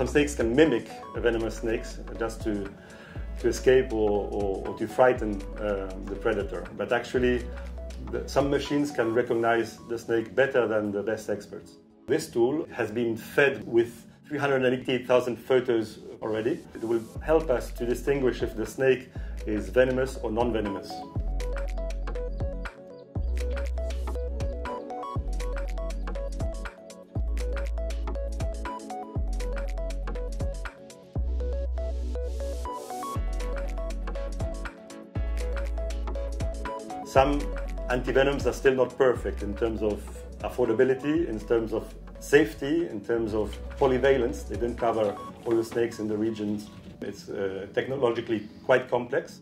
Some snakes can mimic venomous snakes just to, to escape or, or, or to frighten uh, the predator. But actually, the, some machines can recognize the snake better than the best experts. This tool has been fed with 388,000 photos already. It will help us to distinguish if the snake is venomous or non-venomous. Some antivenoms are still not perfect in terms of affordability, in terms of safety, in terms of polyvalence. They didn't cover all the snakes in the regions. It's uh, technologically quite complex.